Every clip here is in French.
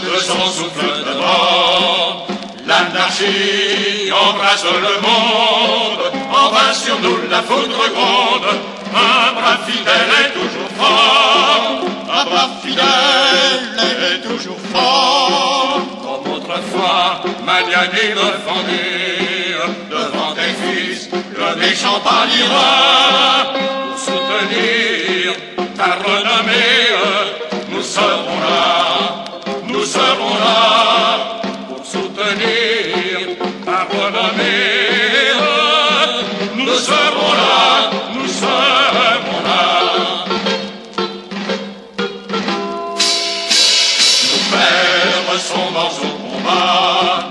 de son souffle de vent. L'anarchie embrasse le monde, en sur nous la foudre gronde. Un bras fidèle est toujours fort, un bras fidèle est toujours fort. Comme autrefois, Maniani défendu devant tes fils, le méchant pâlira pour soutenir ta renommée. Sont morts au combat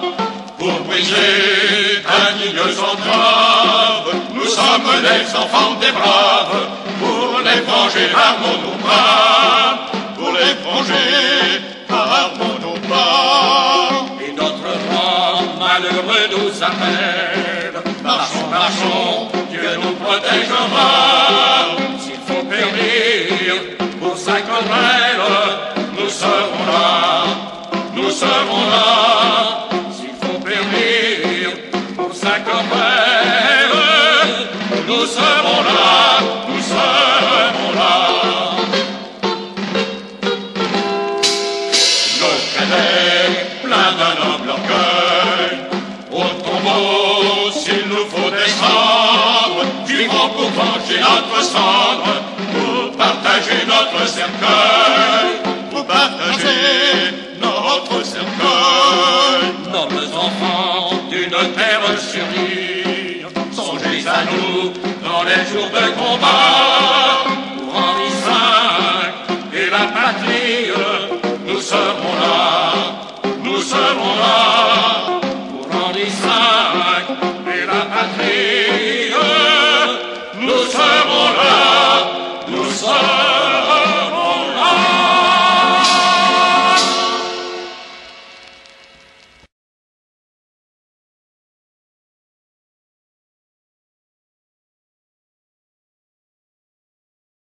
pour briser indignes entraves. Nous sommes les enfants des braves pour les venger par nos bras, pour les venger par nos bras. Et notre roi malheureux nous appelle. Marchons, marchons, Dieu nous protégera. S'il faut périr pour sa querelle, nous serons là. S'il faut périr pour sa querelle, nous serons là, nous serons là. Nos cadets, pleins d'un noble orgueil, au tombeau, s'il nous faut descendre, vivons pour venger notre cendre, pour partager notre cercueil, d'une terre survie, songez à nous dans les jours de combat, pour Henri V et la patrie, nous serons là, nous serons là, pour Henri V et la patrie, nous serons là, nous serons